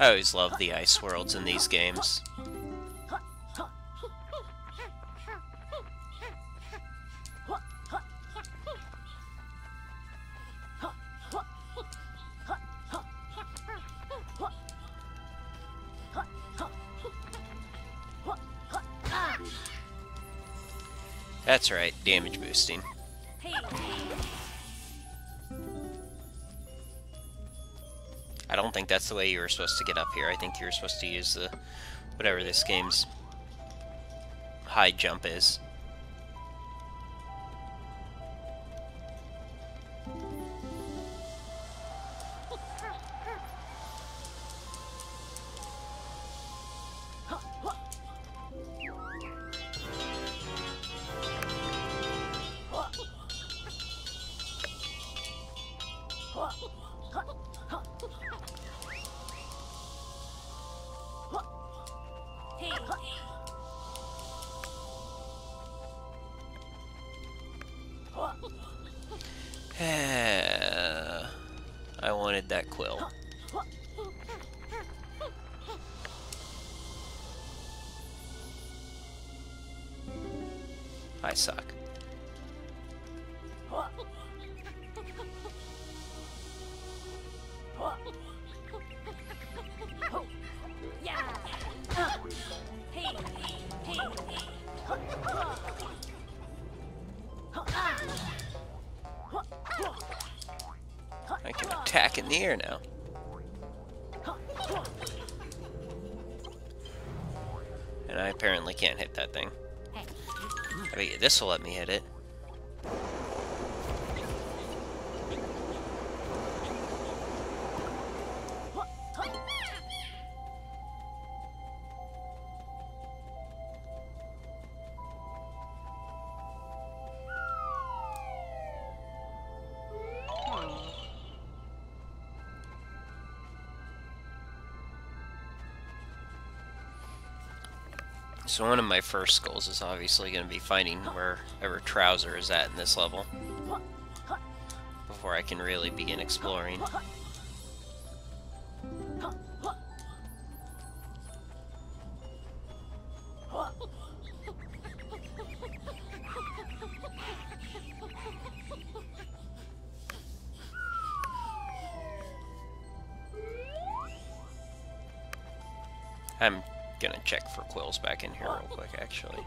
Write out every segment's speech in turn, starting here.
I always love the ice worlds in these games. That's right, damage boosting. Don't think that's the way you were supposed to get up here. I think you were supposed to use the... whatever this game's high jump is. Air now. And I apparently can't hit that thing. I bet this will let me hit it. So one of my first goals is obviously going to be finding wherever Trowzer is at in this level. Before I can really begin exploring. For quills back in here real quick, actually.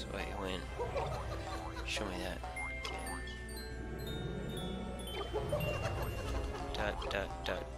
So wait, when? Show me that. Dot dot dot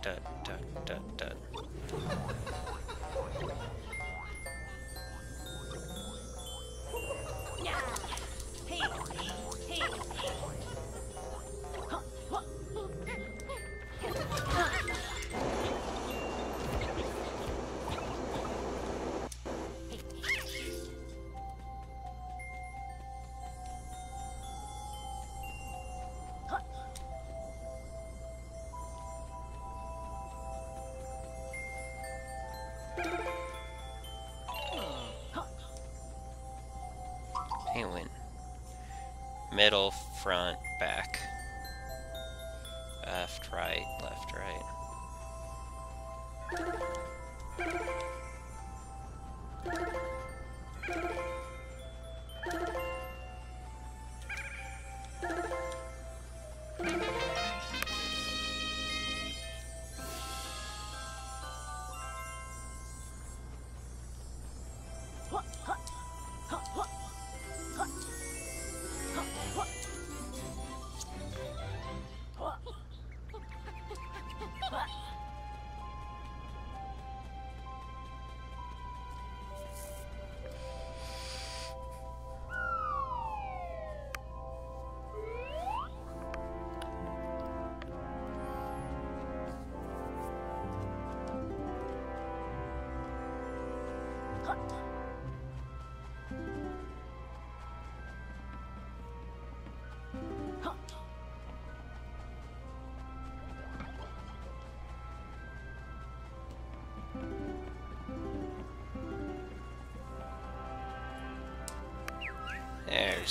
Win. Middle, front, back. Left, right, left, right.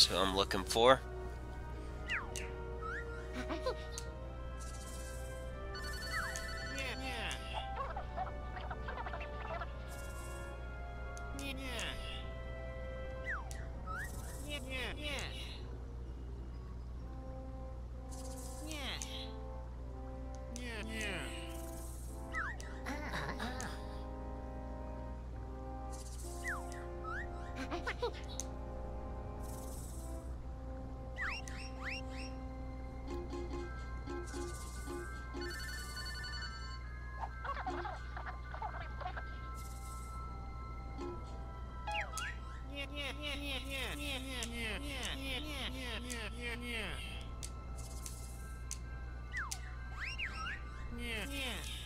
Who I'm looking for. нет, нет, нет, нет, нет, нет, нет, нет, нет. Нет. Нет.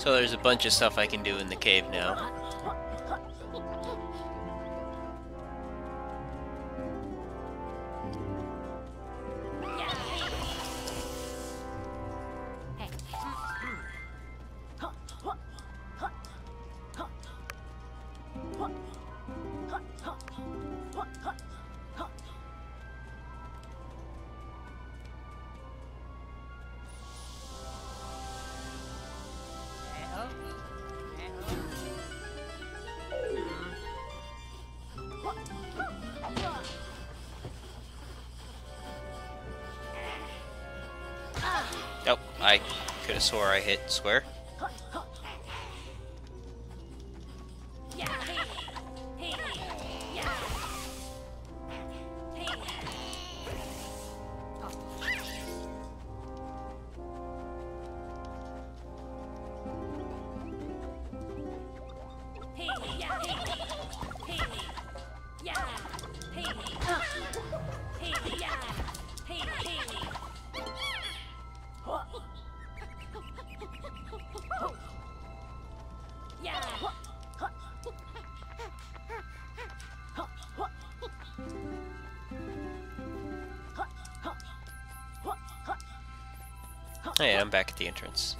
So there's a bunch of stuff I can do in the cave now. Swore I hit square. I'm back at the entrance.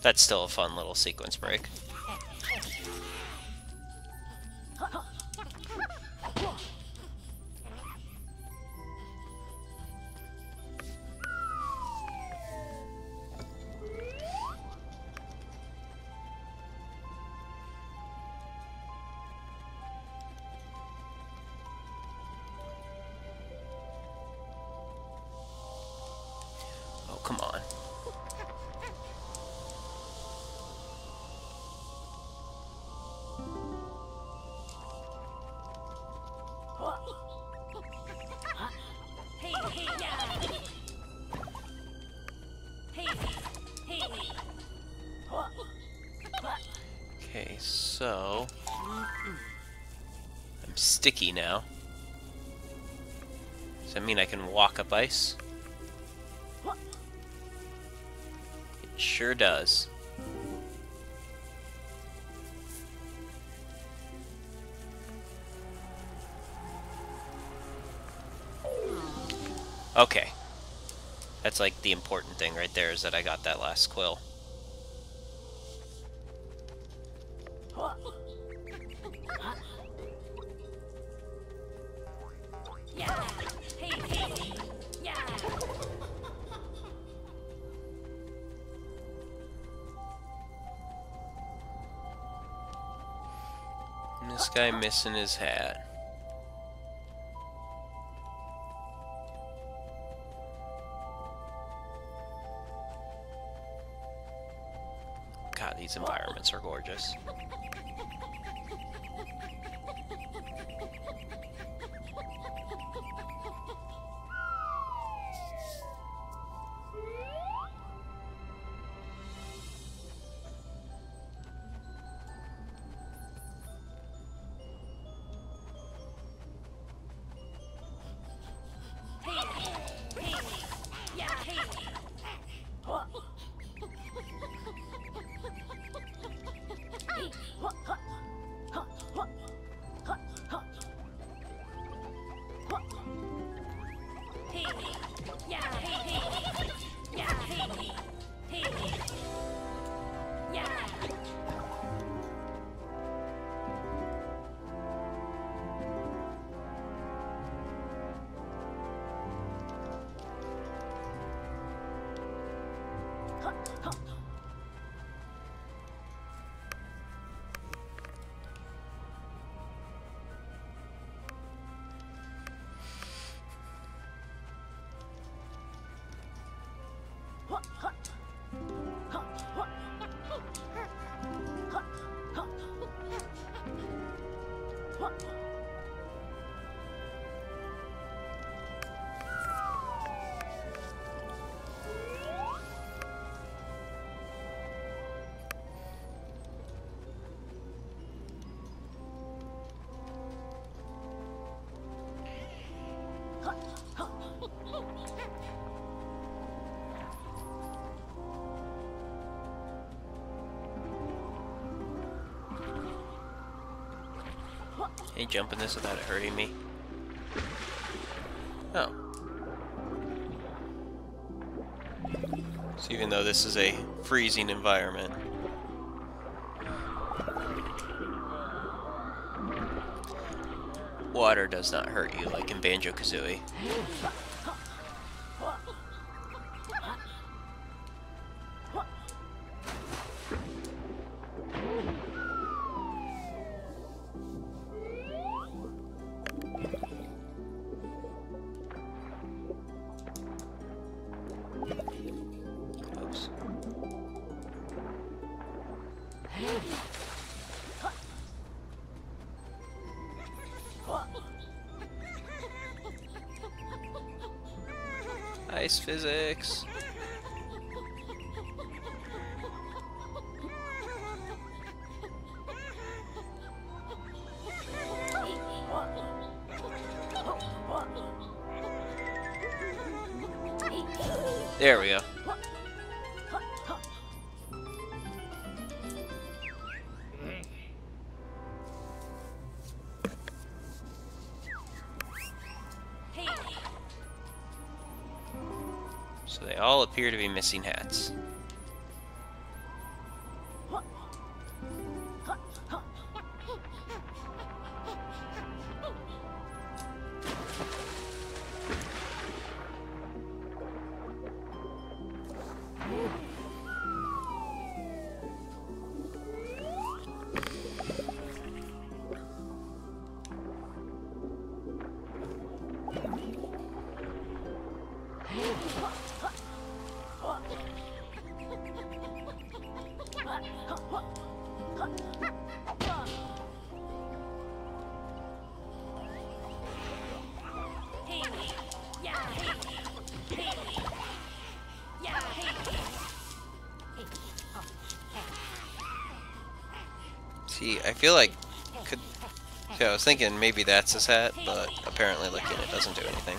That's still a fun little sequence break. So... I'm sticky now. Does that mean I can walk up ice? It sure does. Okay. That's like the important thing right there is that I got that last quill. Missing his hat. Can you jump in this without it hurting me? Oh. So even though this is a freezing environment, water does not hurt you like in Banjo-Kazooie. Ice physics. Missing hats. Feel like could. Yeah, I was thinking maybe that's his hat, but apparently looking it doesn't do anything.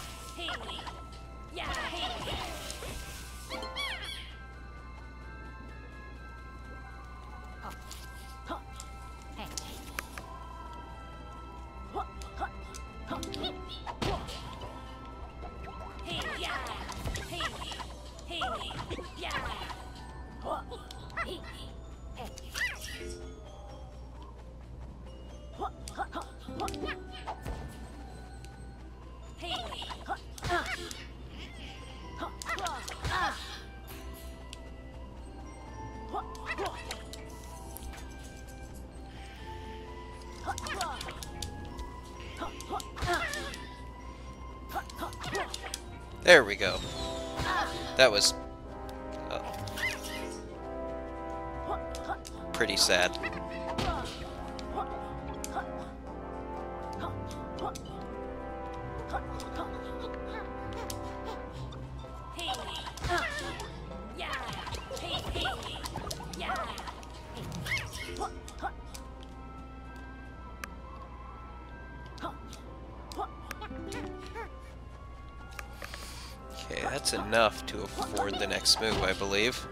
Next move, I believe.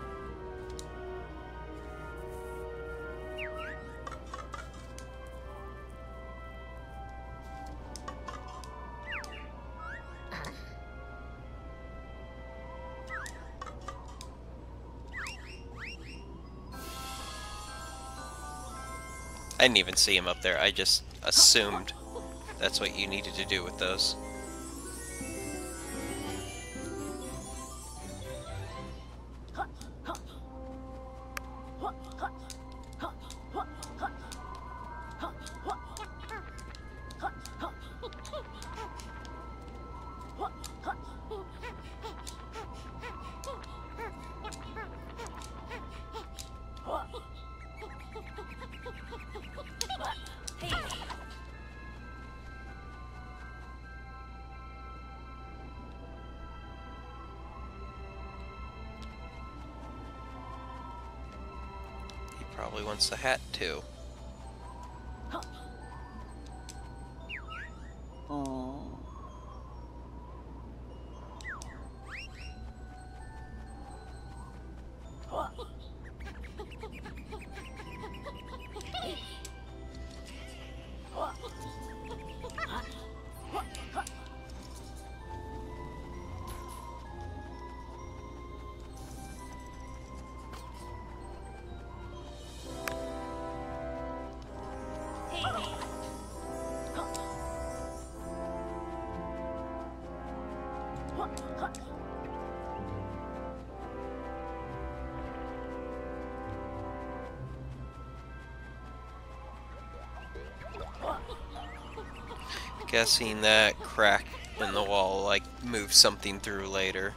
I didn't even see him up there, I just assumed that's what you needed to do with those. Too. Guessing that crack in the wall like move something through later.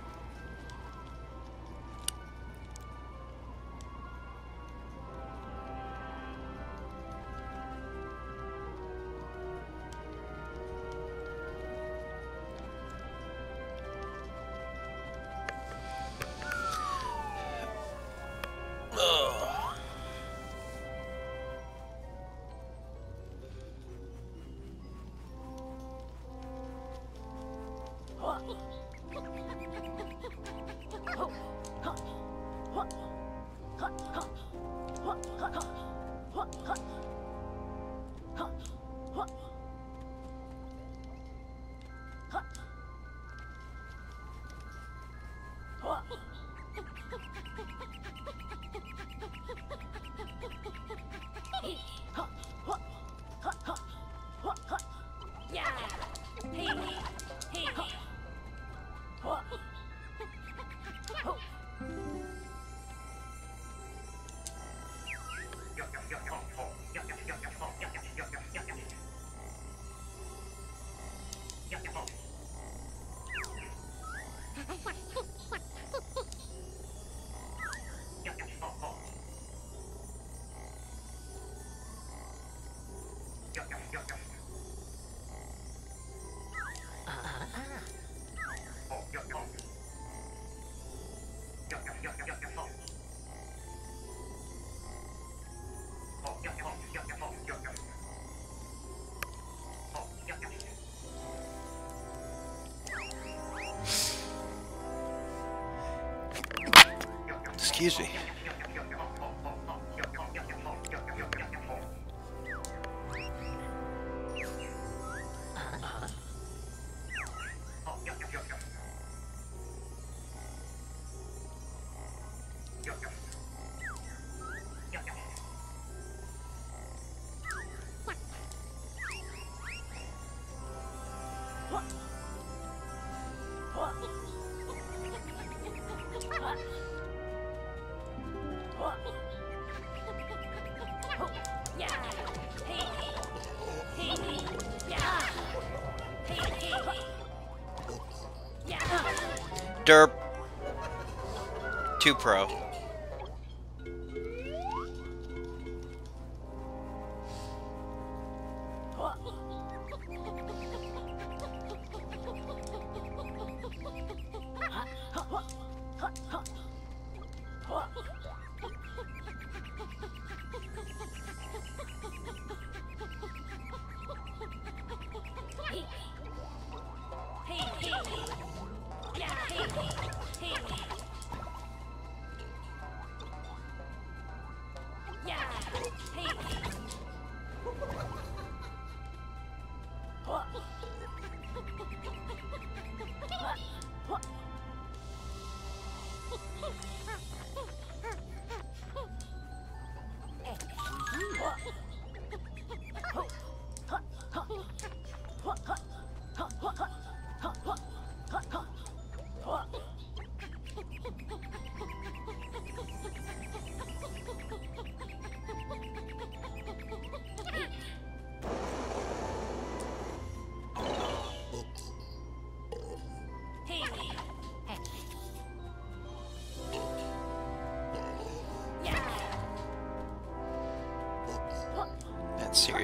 Excuse me. 2 Pro.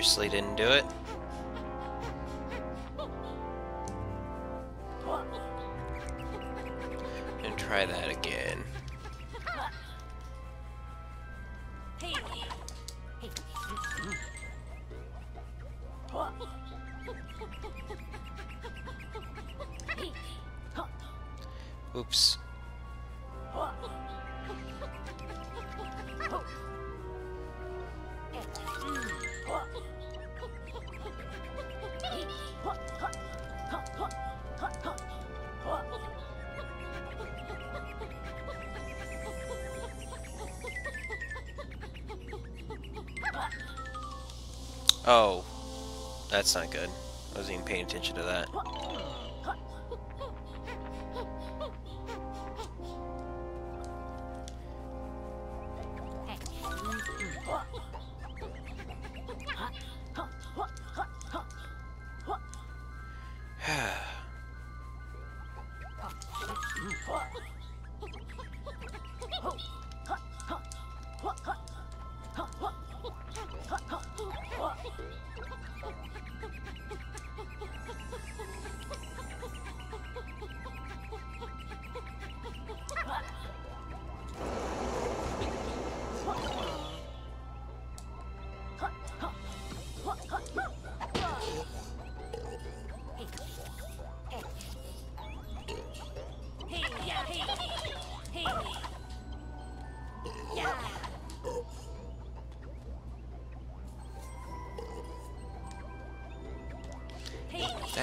Seriously didn't do it. Oh, that's not good. I wasn't even paying attention to that.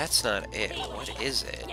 That's not it. What is it?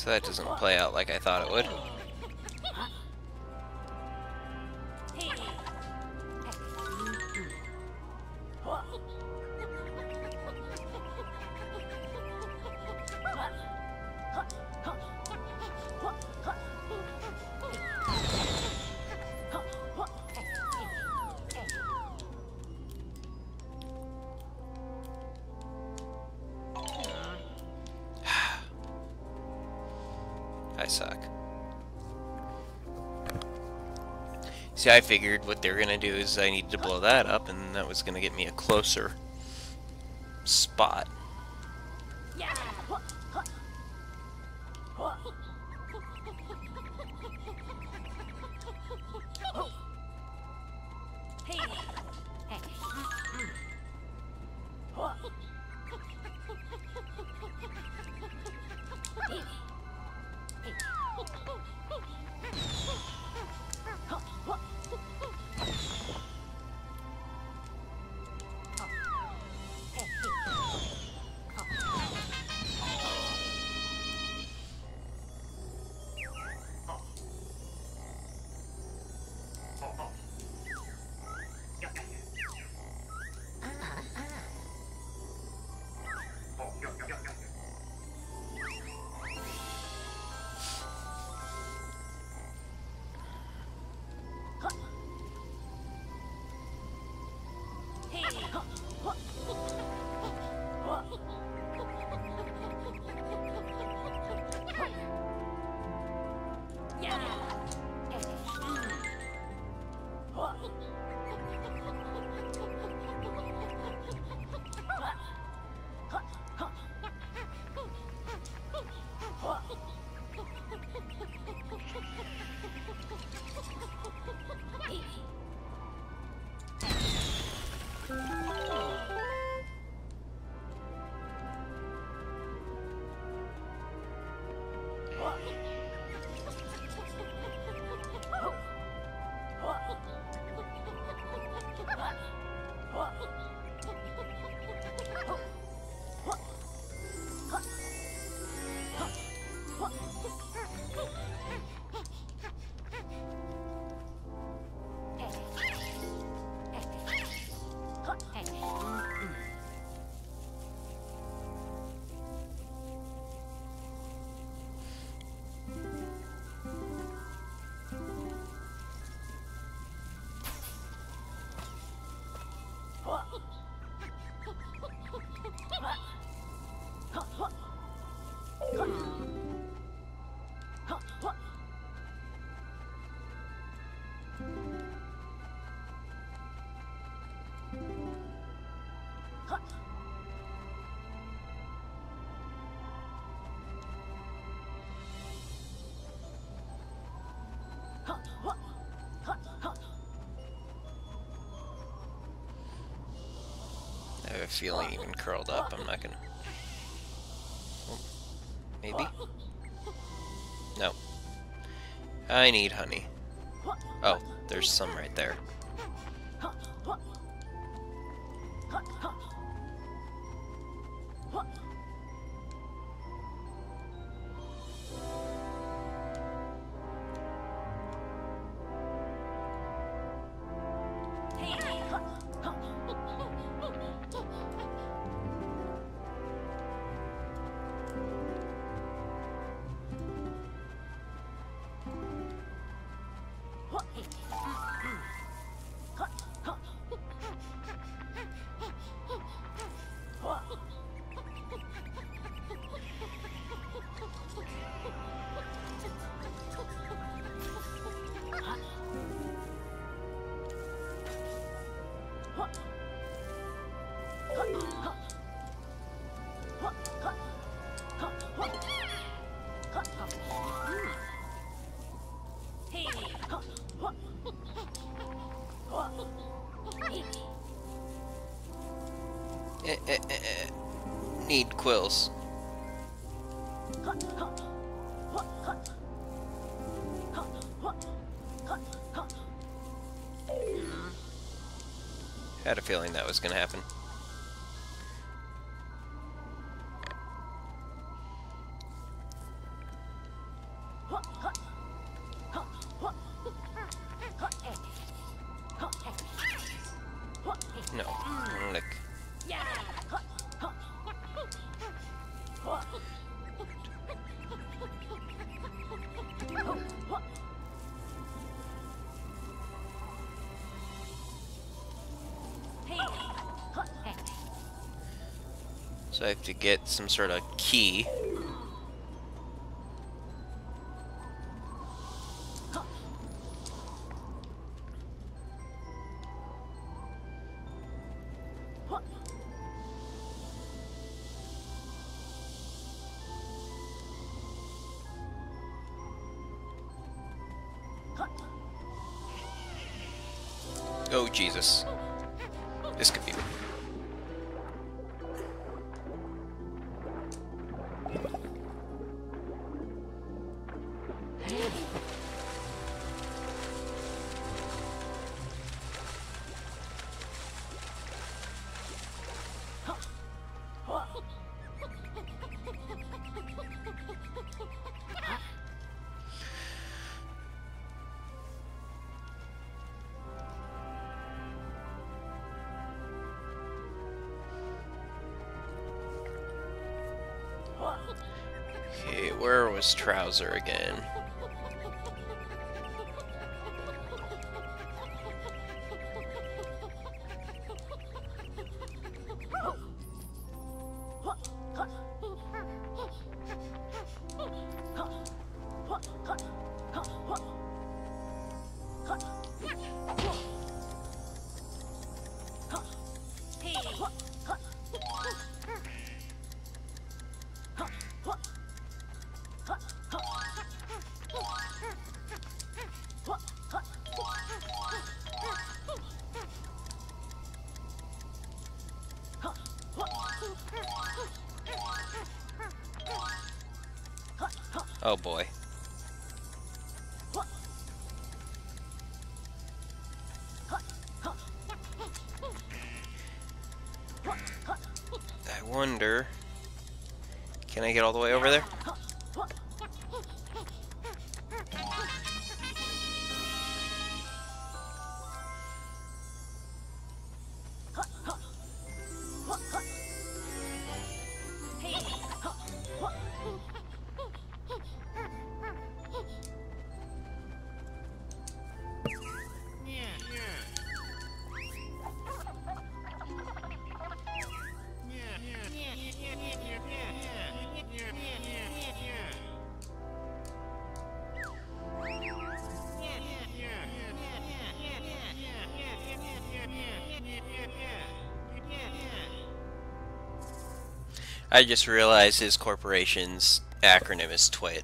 So that doesn't play out like I thought it would. See, I figured what they're gonna do is I needed to blow that up, and that was gonna get me a closer spot. I have a feeling even curled up, I'm not gonna... Maybe? No. I need honey. Oh, there's some right there. Quills. Had a feeling that was gonna happen. So I have to get some sort of key. Okay, where was Trowzer again? I get all the way over there? I just realized his corporation's acronym is TWIT.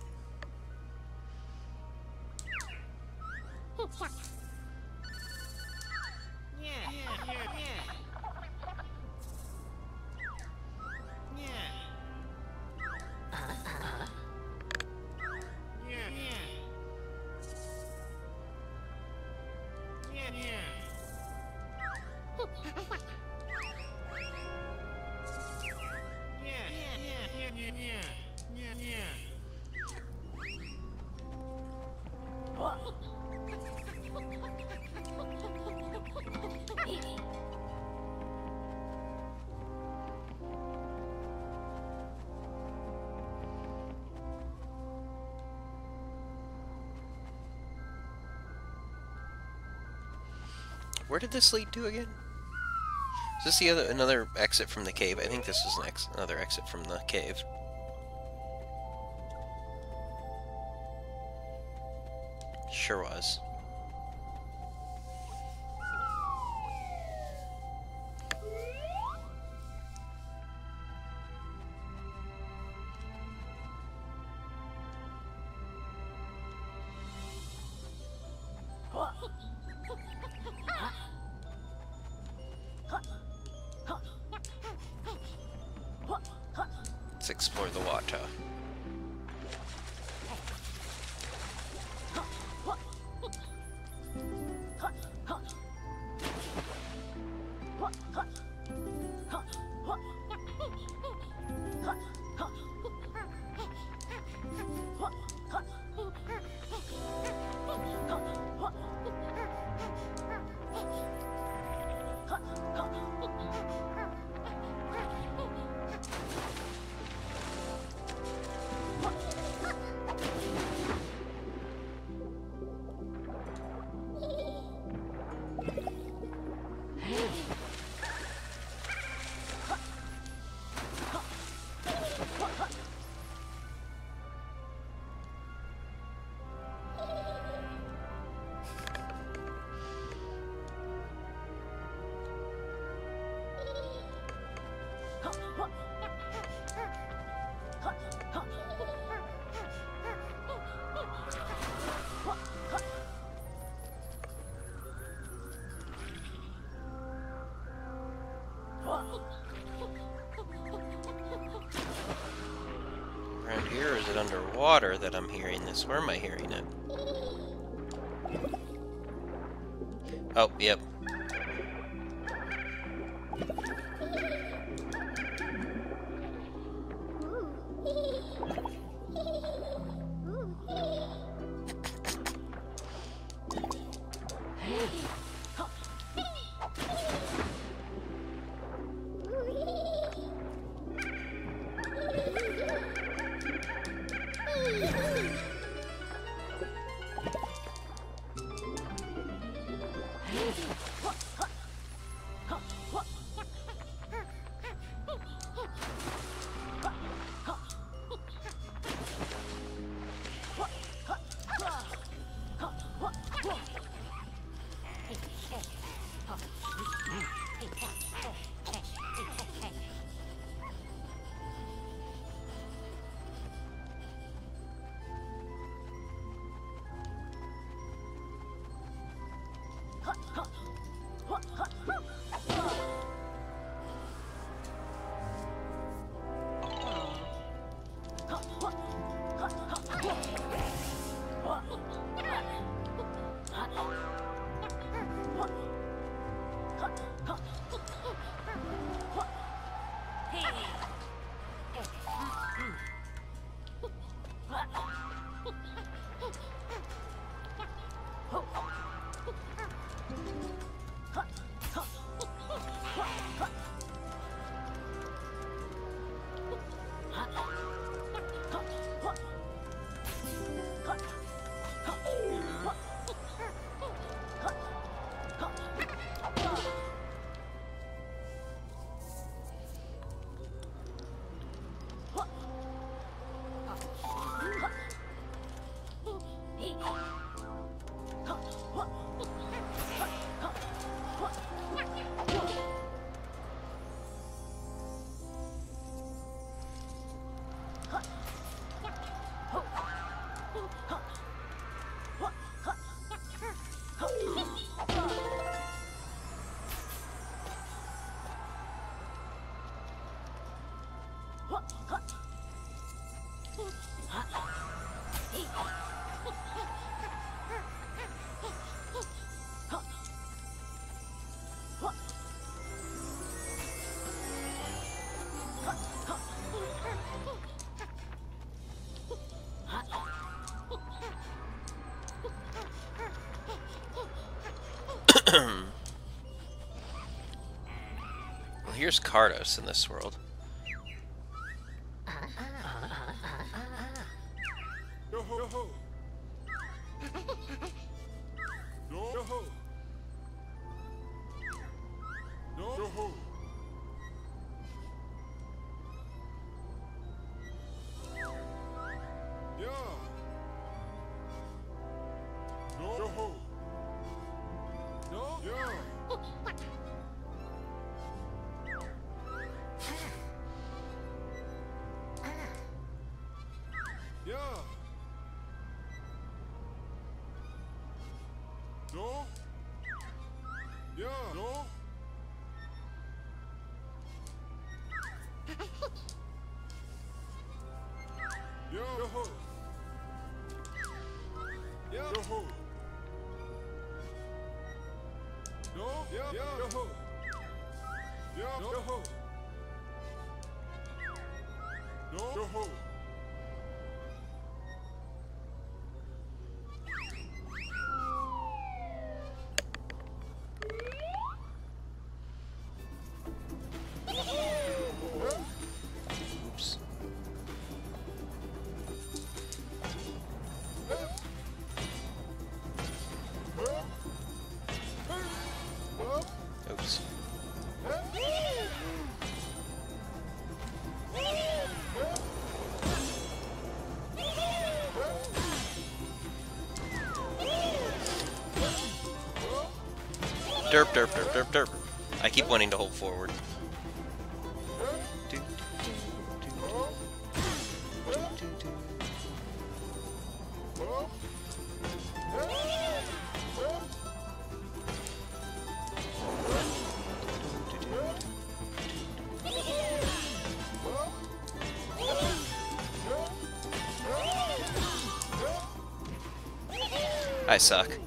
Did this lead to again? Is this the other another exit from the cave? I think this is an ex another exit from the cave. Sure was. Underwater that I'm hearing this? Where am I hearing it? Oh, yep. Here's Kartos in this world. Derp, derp, derp, derp, derp. I keep wanting to hold forward. I suck.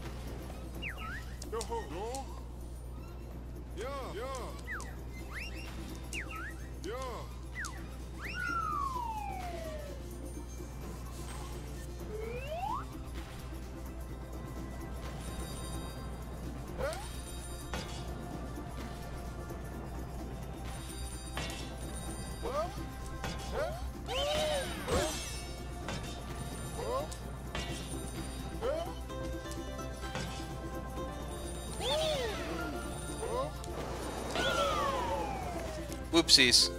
Whoopsies.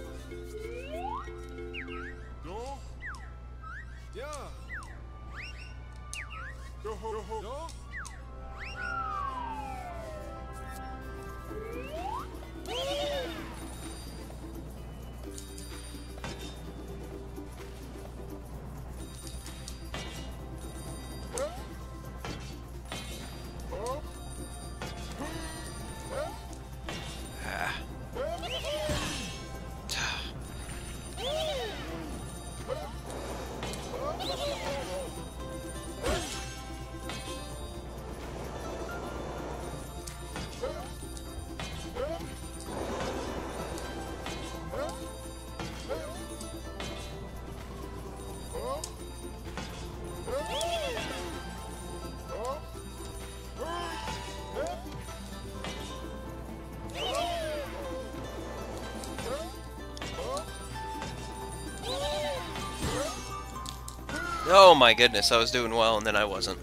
Oh my goodness, I was doing well and then I wasn't.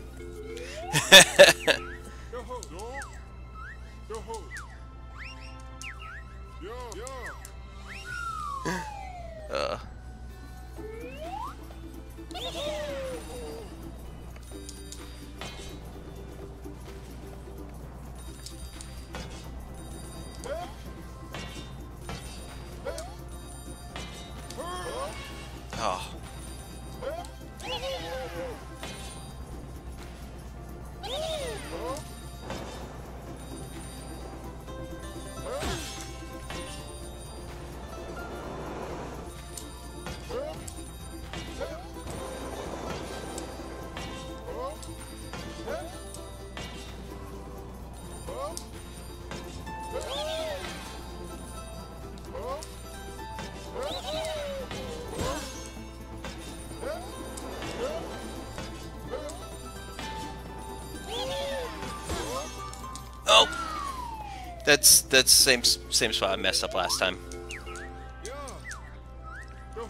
That's same same spot I messed up last time.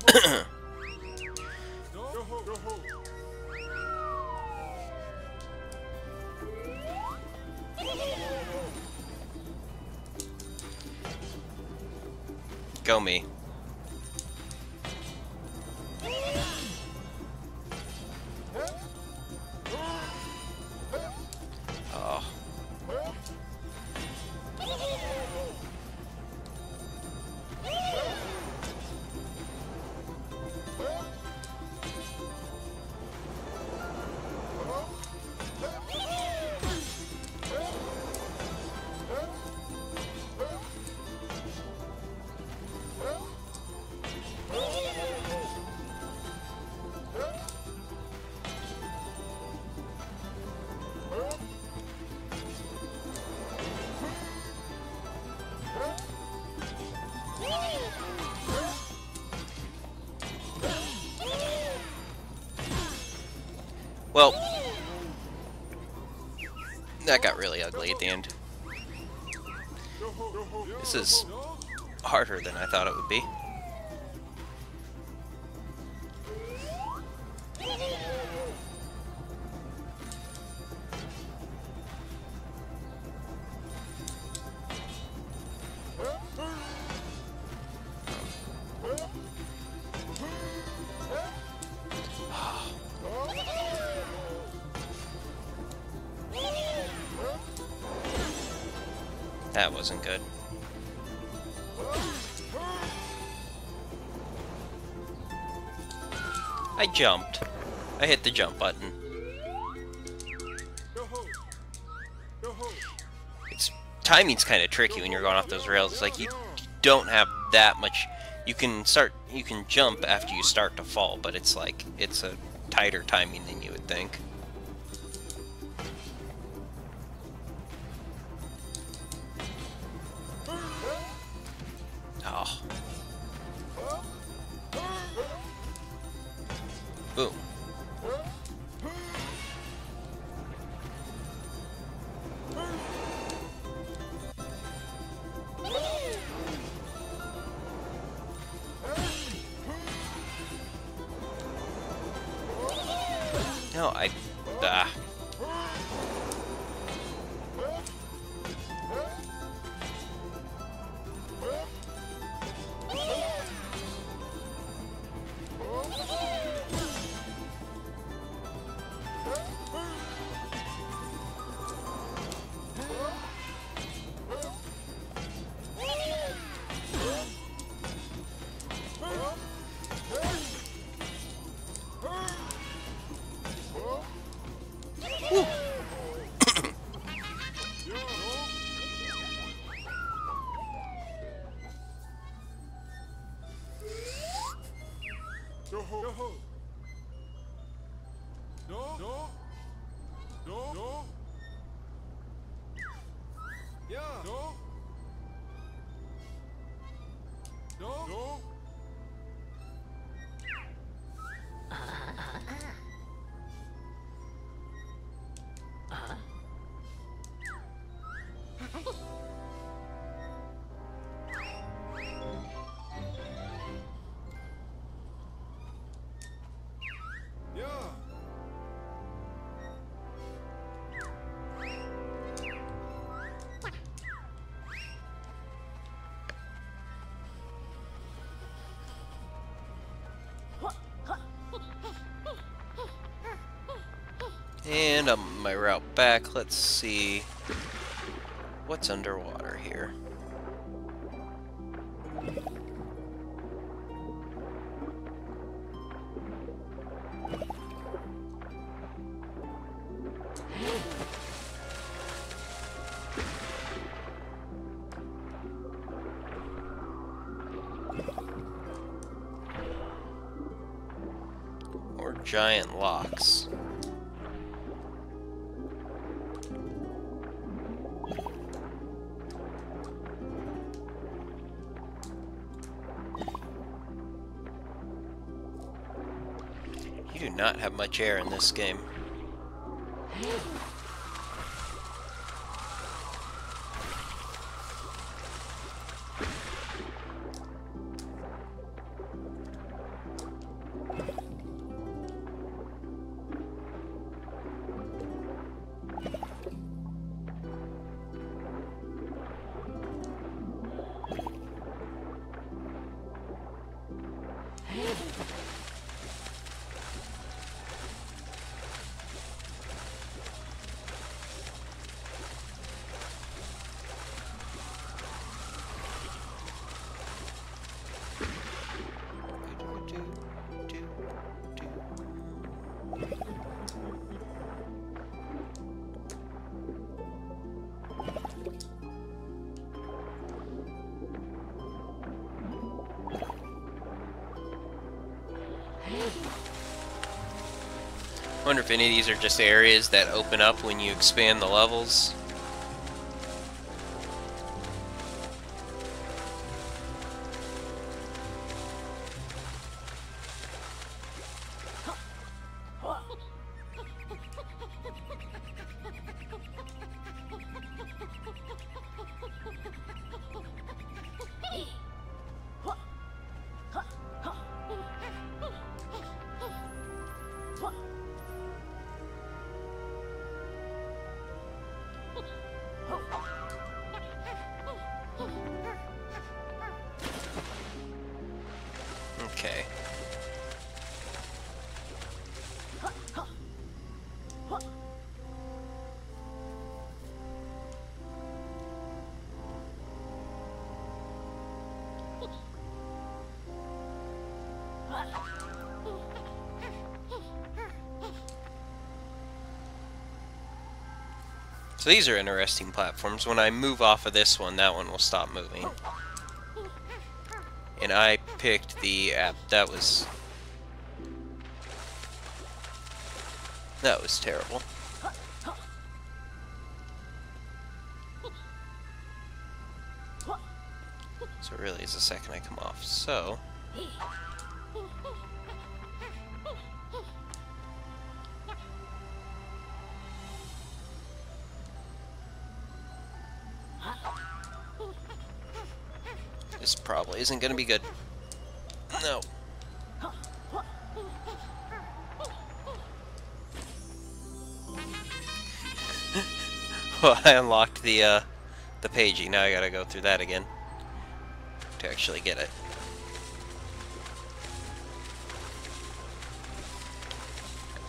Go me. Really ugly at the end. This is harder than I thought it would be. Wasn't good. I jumped. I hit the jump button. It's timing's kind of tricky when you're going off those rails. It's like you don't have that much. You can start. You can jump after you start to fall, but it's like it's a tighter timing than you would think. Do. Do. Ja. Do. Do. Do. And on my route back, let's see what's underwater here. Or giant locks. Much air in this game. If any of these are just areas that open up when you expand the levels. So these are interesting platforms. When I move off of this one, that one will stop moving. And I picked the app. That was... That was terrible. So really is the second I come off. So... isn't going to be good. No. well, I unlocked the, uh, the paging. Now I gotta go through that again to actually get it.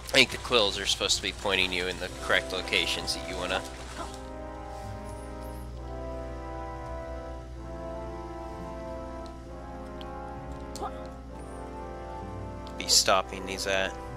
I think the quills are supposed to be pointing you in the correct locations that you wanna be stopping these at.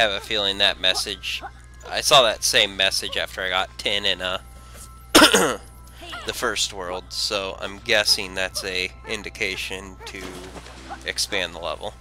Have a feeling that message. I saw that same message after I got 10 in uh, the first world, so I'm guessing that's a indication to expand the level.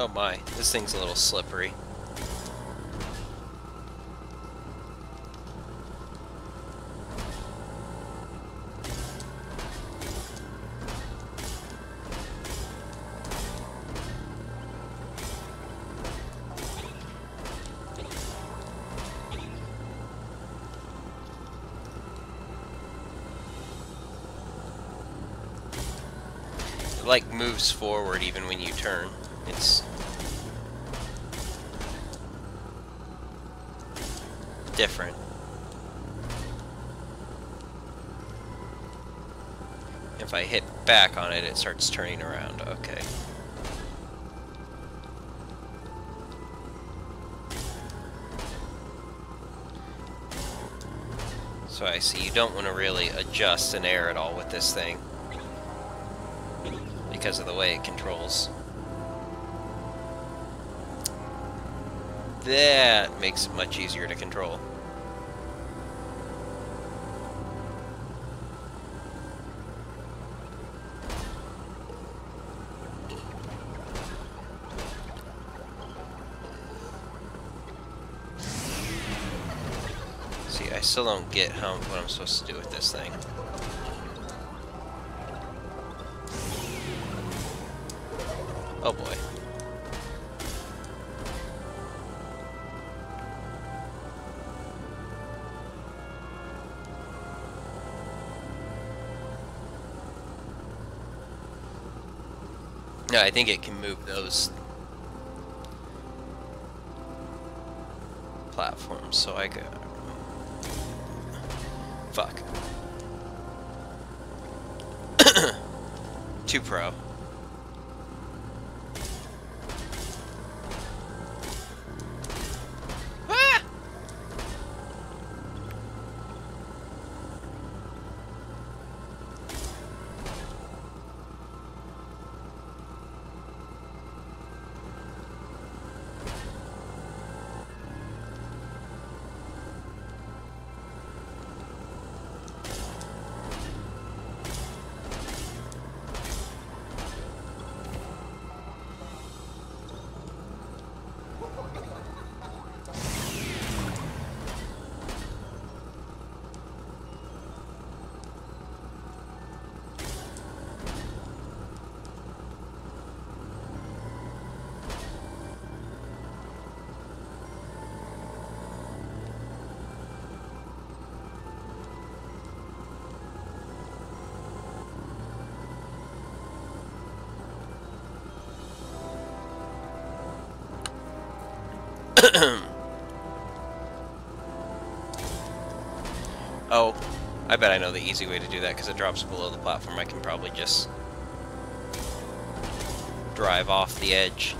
Oh my, this thing's a little slippery. Like moves forward even when you turn. It's different. If I hit back on it, it starts turning around. Okay. So I see you don't want to really adjust an air at all with this thing. Because of the way it controls that makes it much easier to control. See, I still don't get how what I'm supposed to do with this thing. I think it can move those platforms, so I could. Fuck. Two pro. oh, I bet I know the easy way to do that because it drops below the platform. I can probably just drive off the edge.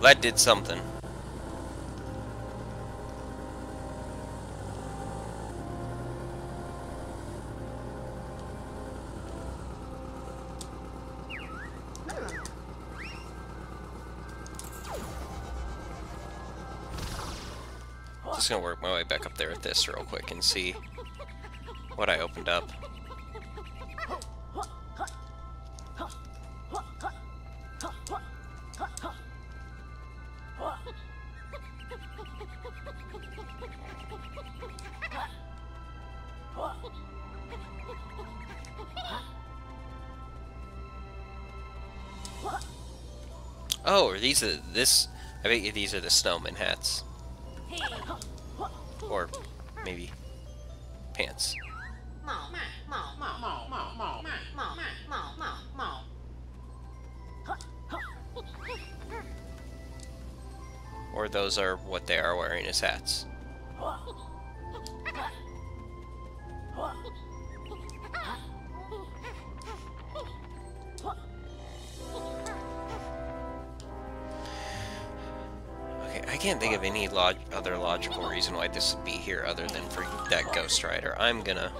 That did something. I'm just gonna work my way back up there with this real quick and see what I opened up. These are this? I bet you these are the snowman hats, or maybe pants. Or those are what they are wearing as hats. Can't think of any log other logical reason why this would be here other than for that Ghost Writer. I'm gonna...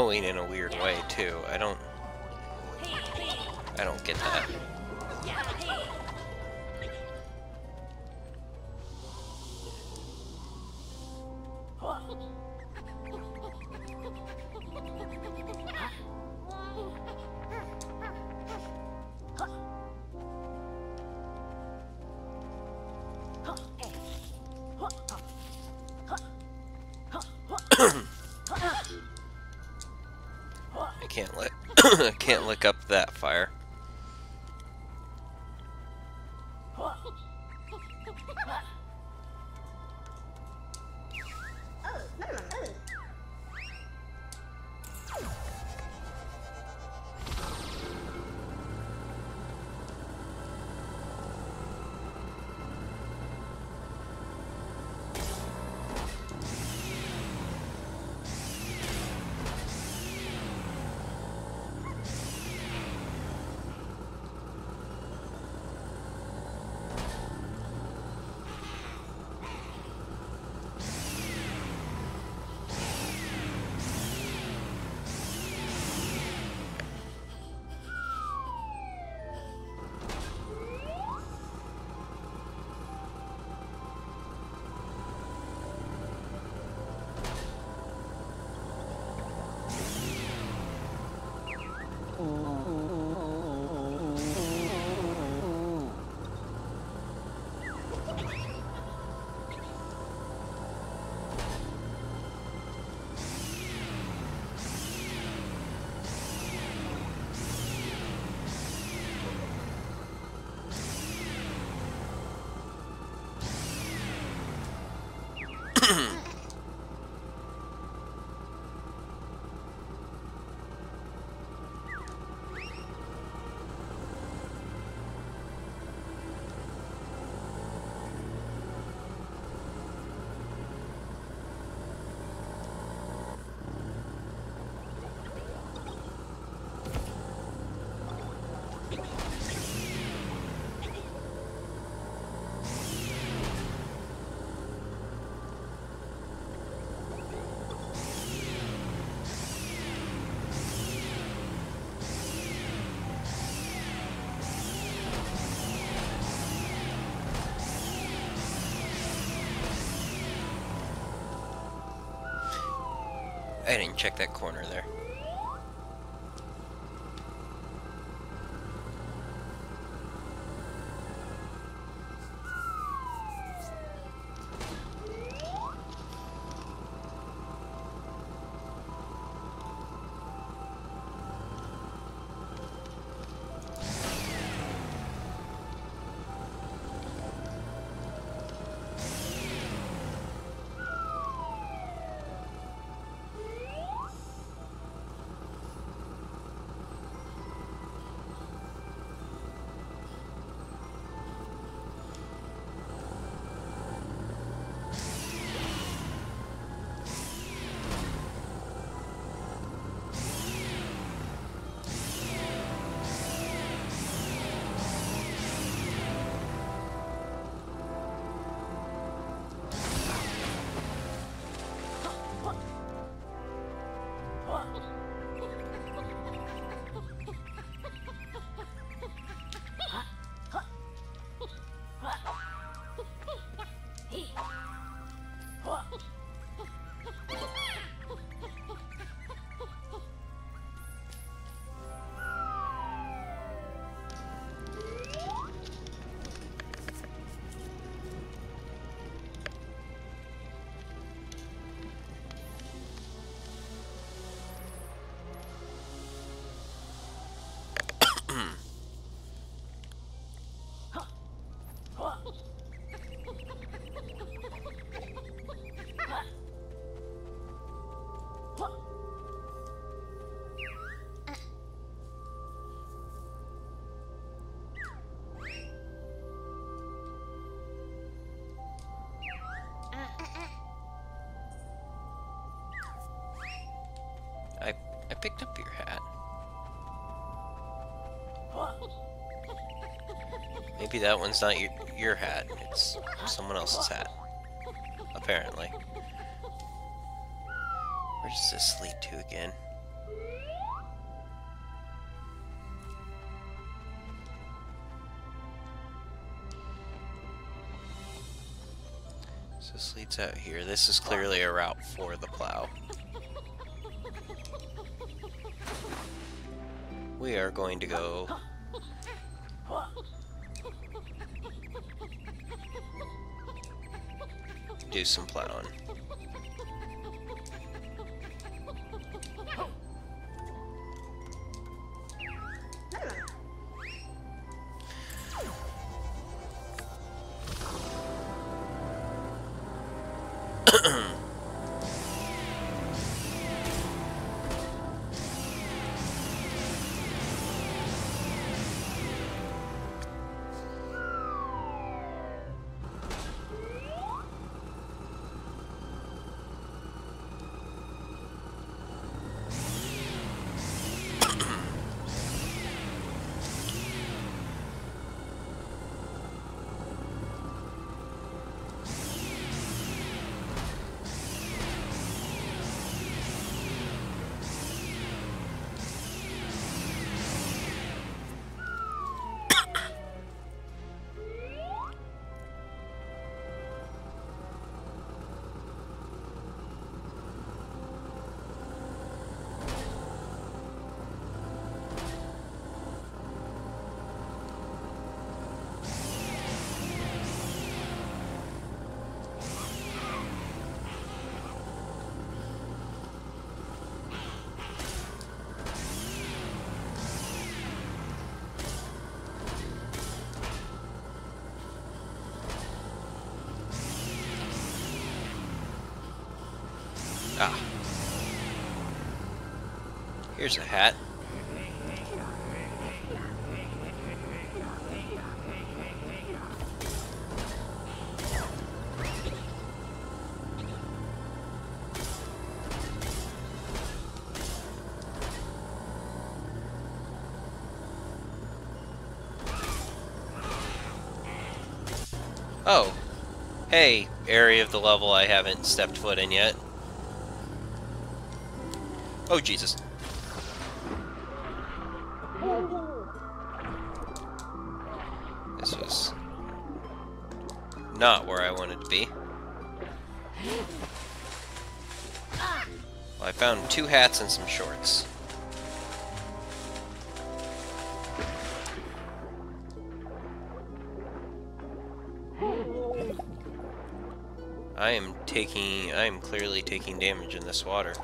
glowing in a weird way too. I don't I didn't check that corner there. I picked up your hat. Maybe that one's not your your hat. It's someone else's hat. Apparently. Where does this lead to again? So this leads out here. This is clearly a route for the plow. we are going to go... do some plowing. Here's a hat. Oh. Hey, area of the level I haven't stepped foot in yet. Oh, Jesus. Found two hats and some shorts. I am taking, I am clearly taking damage in this water.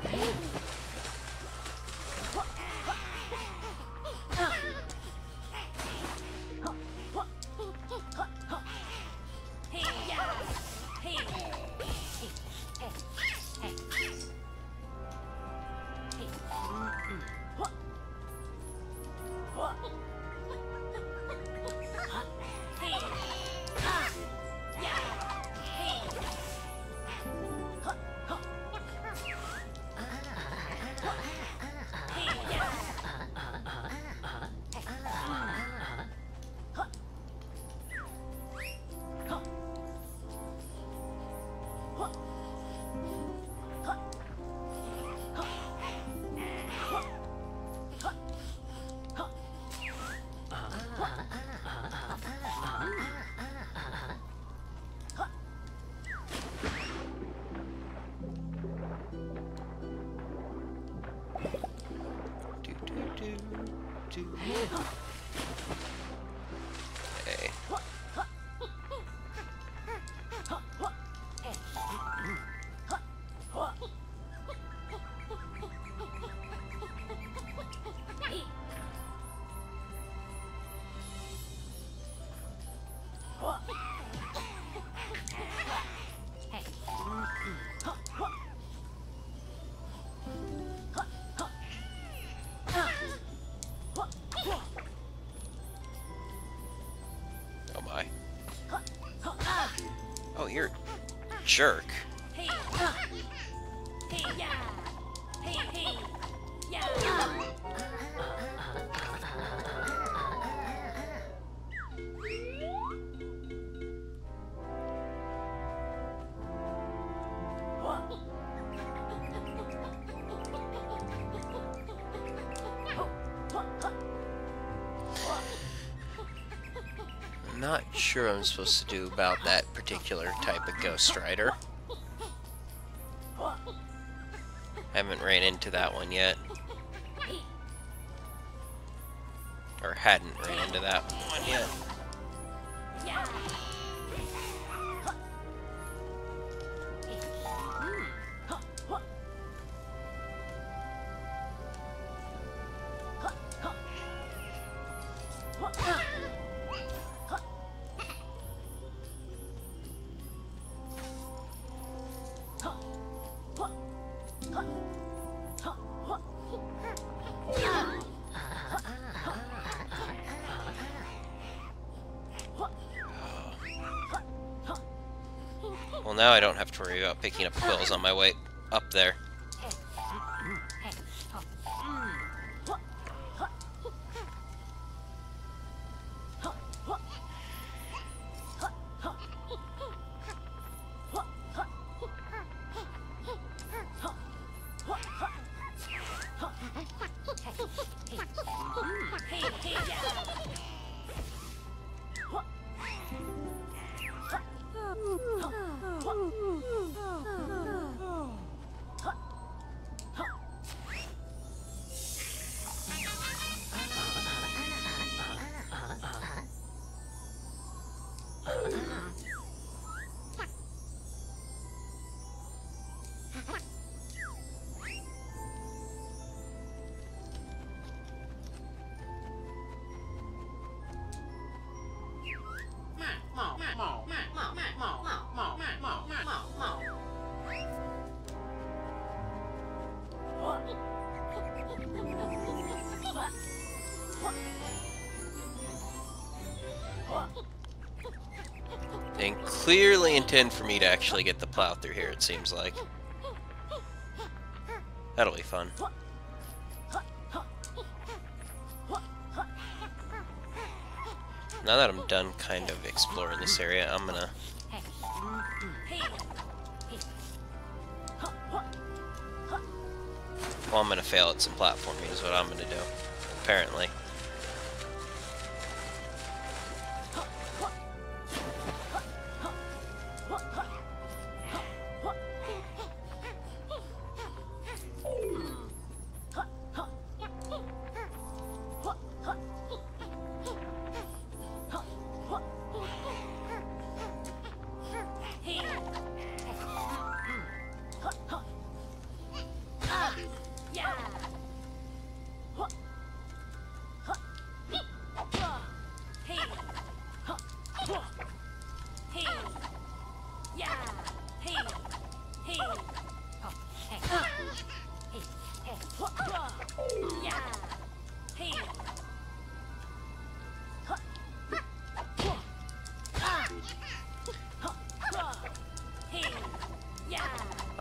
Jerk. I'm not sure I'm supposed to do about that particular type of Ghost Writer. I Haven't ran into that one yet. Or hadn't ran into that one yet. On my way intend for me to actually get the plow through here, it seems like. That'll be fun. Now that I'm done kind of exploring this area, I'm gonna... Well, I'm gonna fail at some platforming is what I'm gonna do, apparently.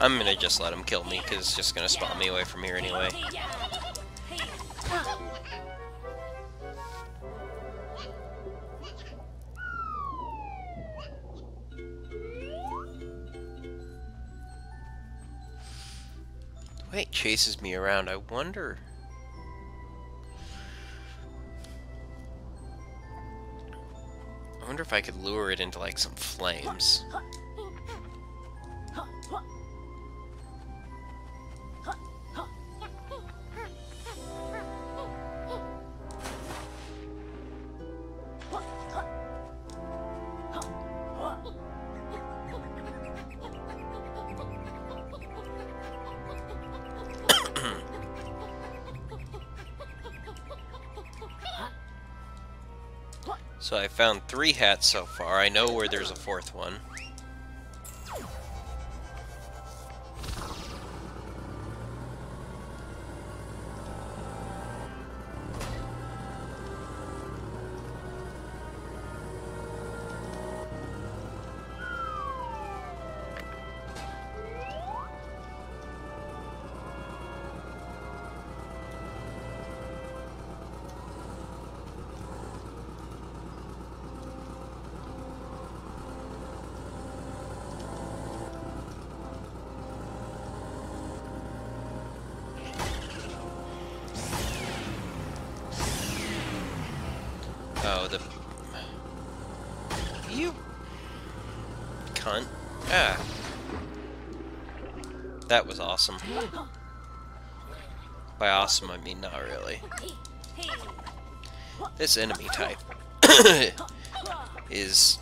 I'm gonna just let him kill me, because it's just gonna spawn me away from here anyway. The way it chases me around, I wonder... I wonder if I could lure it into, like, some flames. Found three hats so far. I know where there's a fourth one. That was awesome. By awesome, I mean not really. This enemy type is...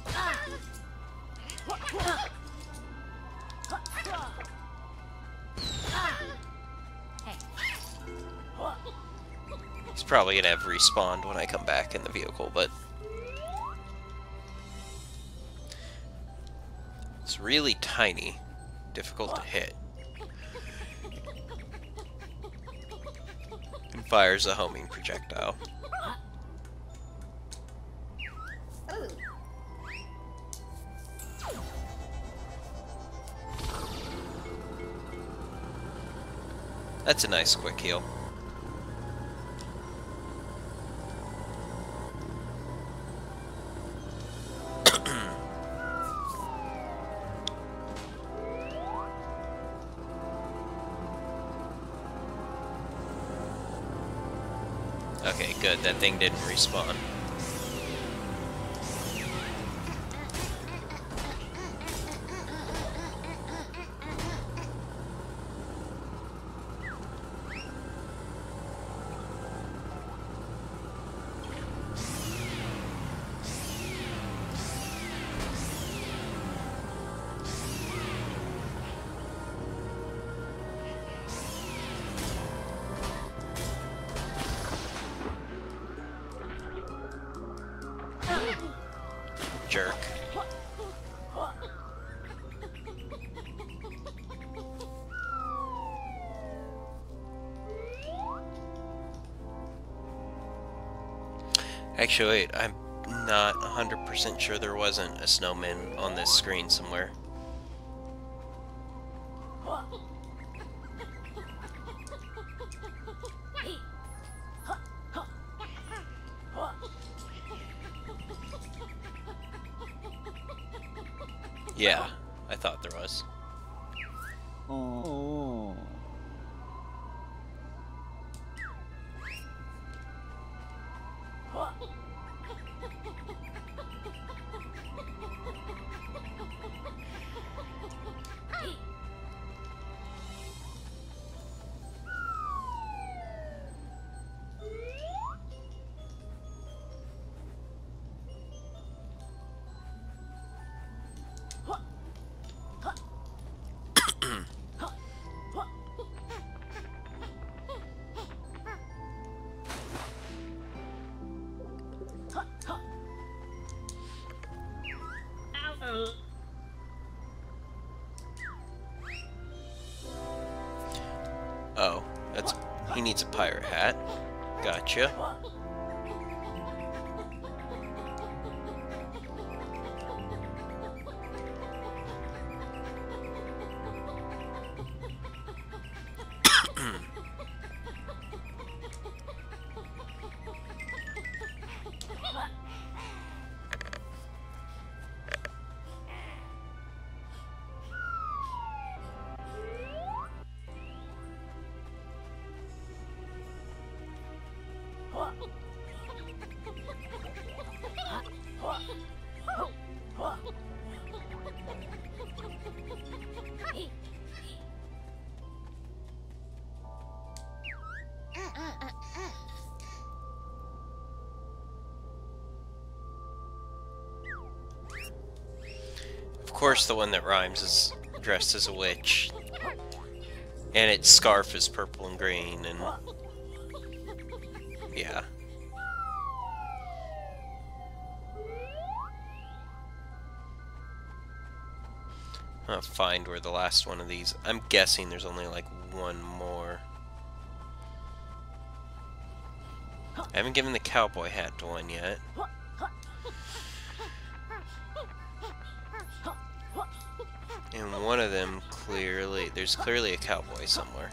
He's probably gonna have respawned when I come back in the vehicle, but... It's really tiny. Difficult to hit. Fires a homing projectile. That's a nice quick heal. That thing didn't respawn. Wait, I'm not 100% sure there wasn't a snowman on this screen somewhere. че? Course, the one that rhymes is dressed as a witch. And its scarf is purple and green, and. Yeah. I'll find where the last one of these. I'm guessing there's only like one more. I haven't given the cowboy hat to one yet. One of them clearly, there's clearly a cowboy somewhere.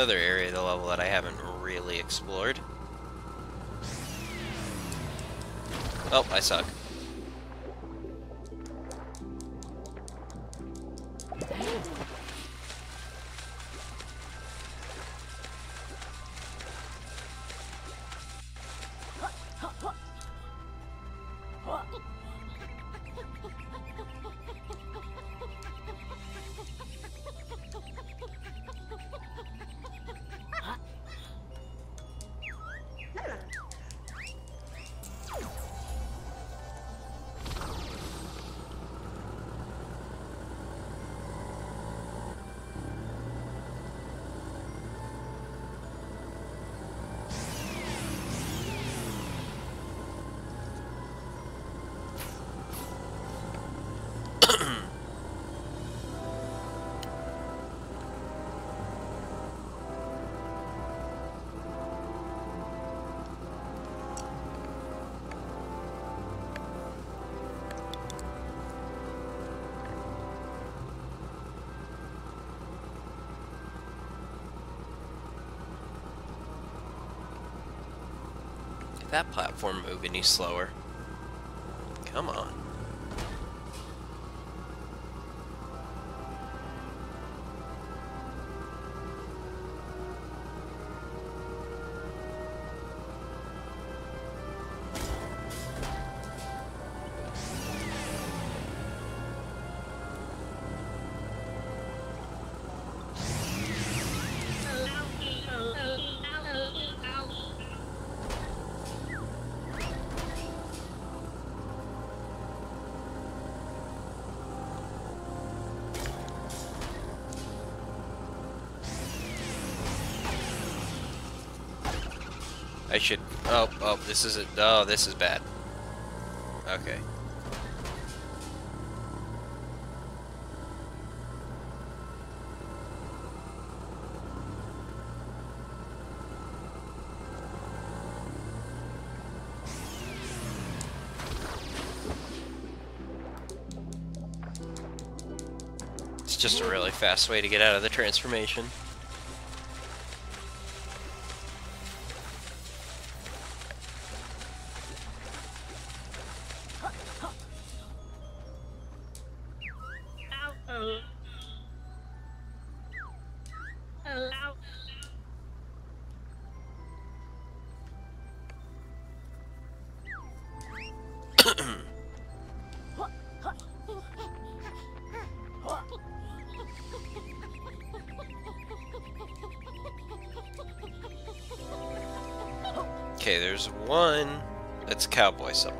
Another area of the level that I haven't really explored. Oh, I suck. That platform move any slower? Come on. Oh, this is it. Oh, this is bad. Okay. It's just a really fast way to get out of the transformation. One that's cowboy somewhere.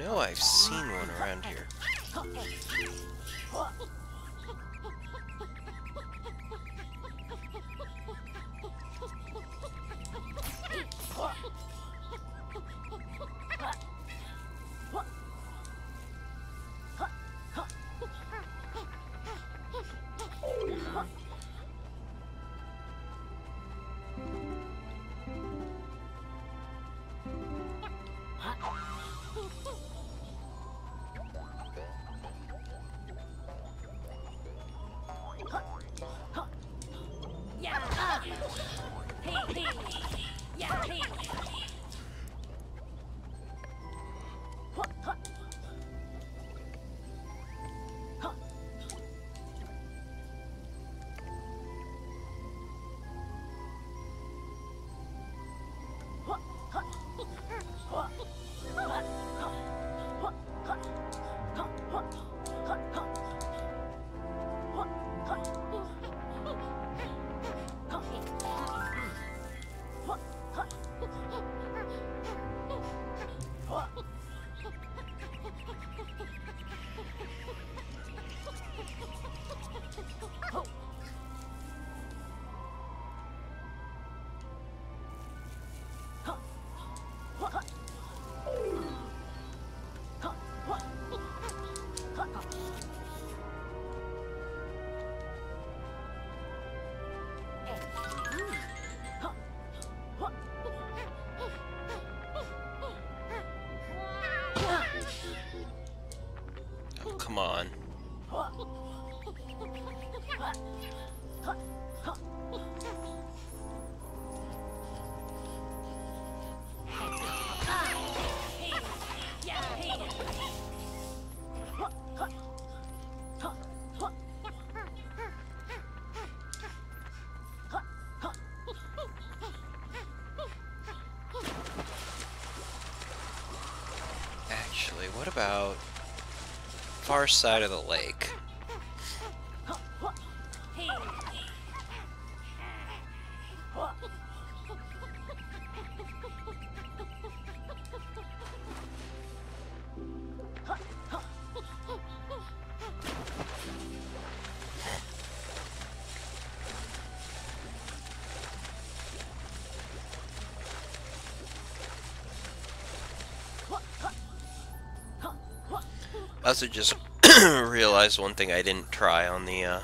Know I've seen one around here. Actually, what about far side of the lake? Also just realized one thing I didn't try on the uh,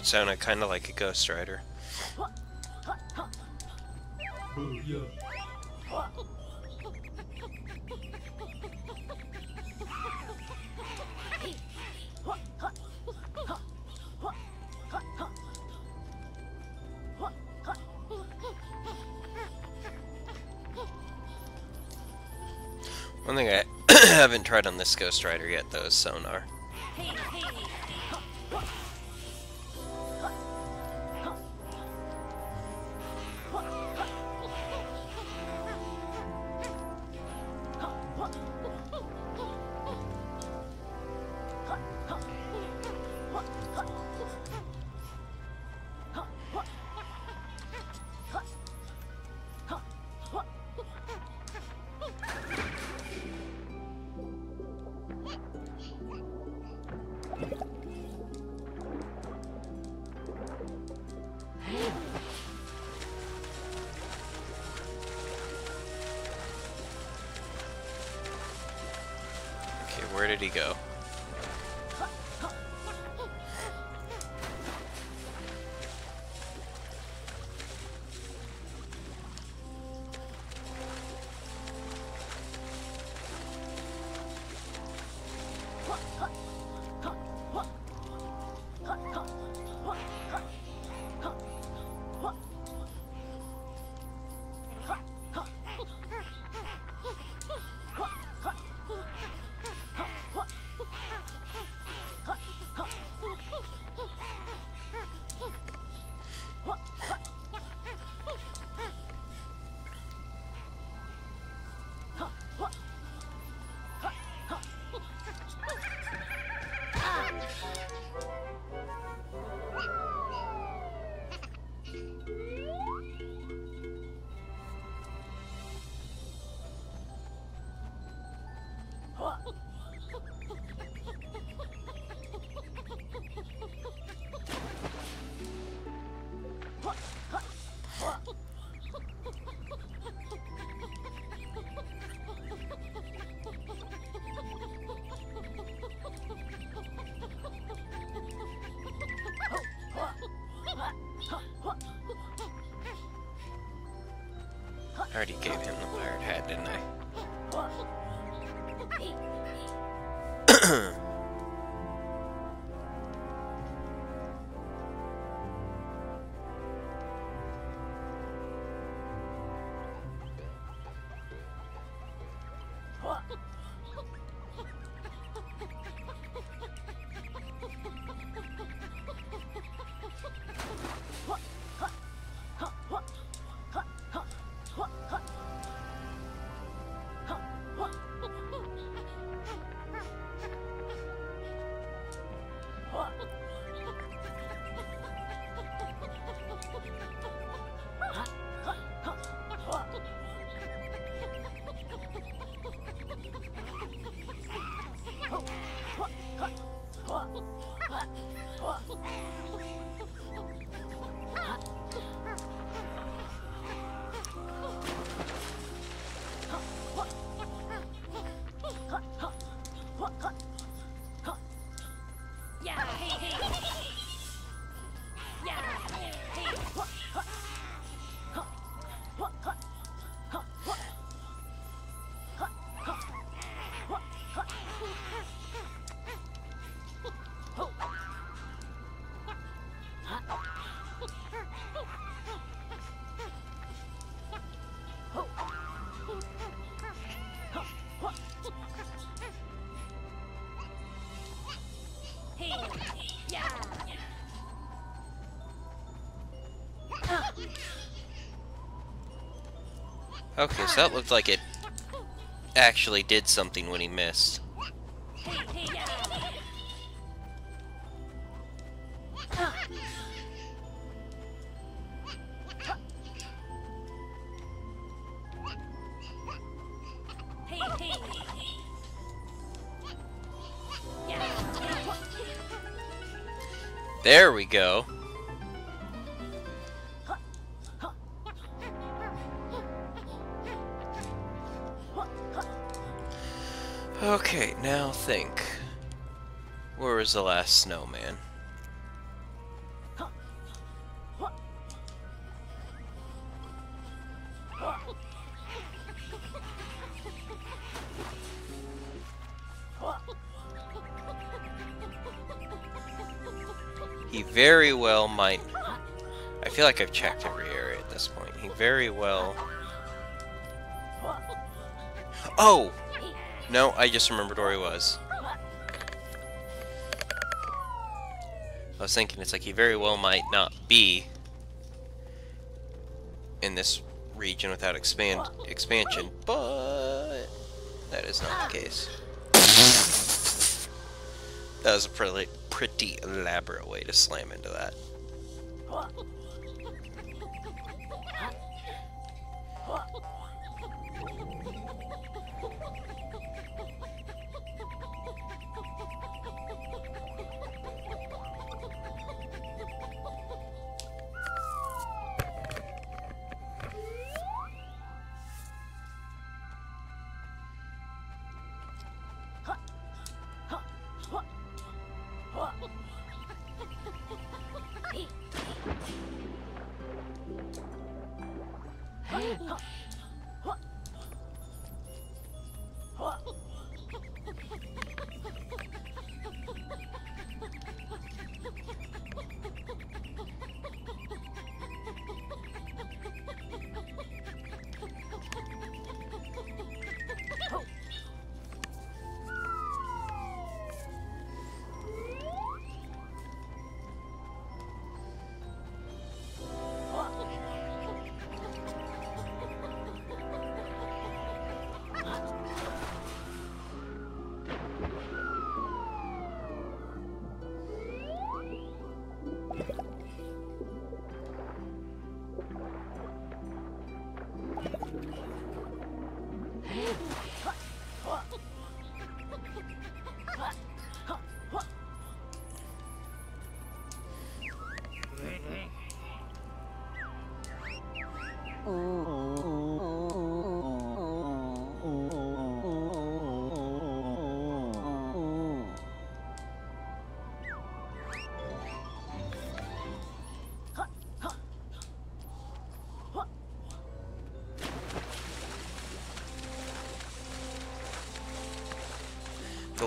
what sounded kind of like a Ghost Writer. One thing I haven't tried on this Ghost Writer yet, though, is sonar. Already gave him the pirate hat, didn't I? Okay, so that looked like it actually did something when he missed. There we go. The last snowman? He very well might... I feel like I've checked every area at this point. He very well... Oh! No, I just remembered where he was. I was thinking it's like he very well might not be in this region without expand expansion, but that is not the case. That was a pretty pretty elaborate way to slam into that.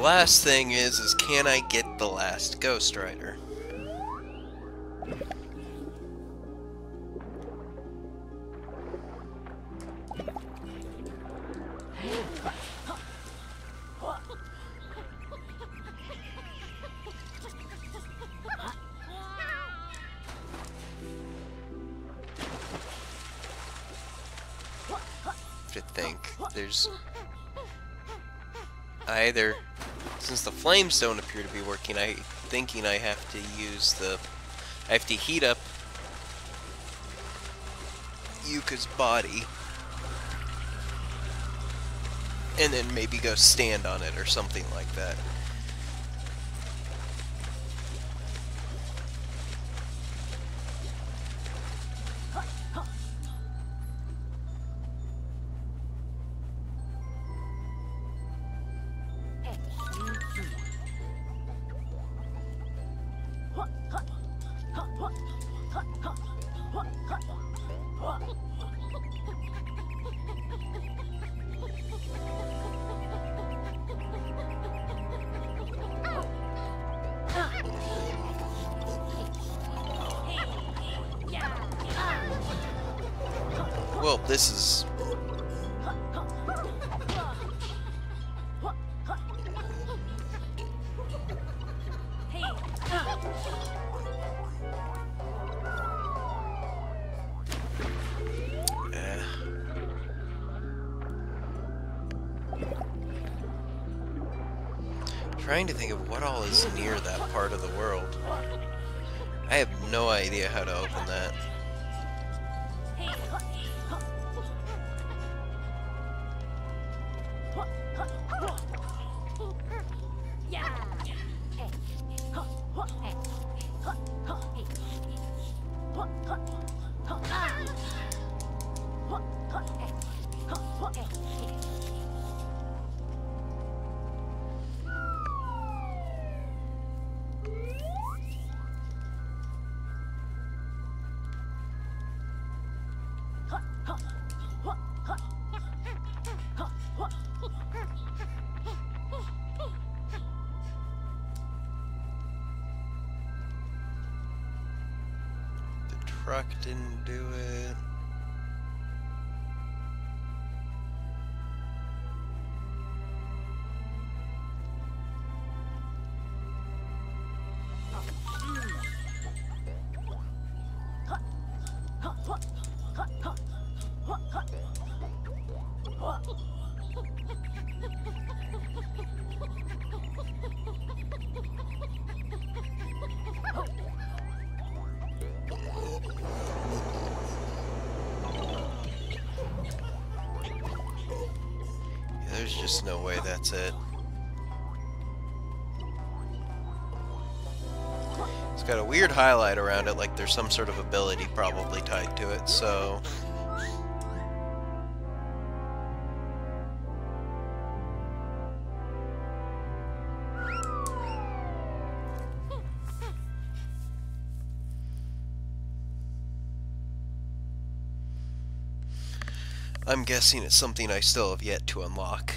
Last thing is, is can I get the last Ghost Writer? to think. There's either since the flames don't appear to be working, I thinking I have to use the I have to heat up Yooka's body and then maybe go stand on it or something like that. Trying to think of There's no way that's it. It's got a weird highlight around it, like there's some sort of ability probably tied to it, so... I'm guessing it's something I still have yet to unlock.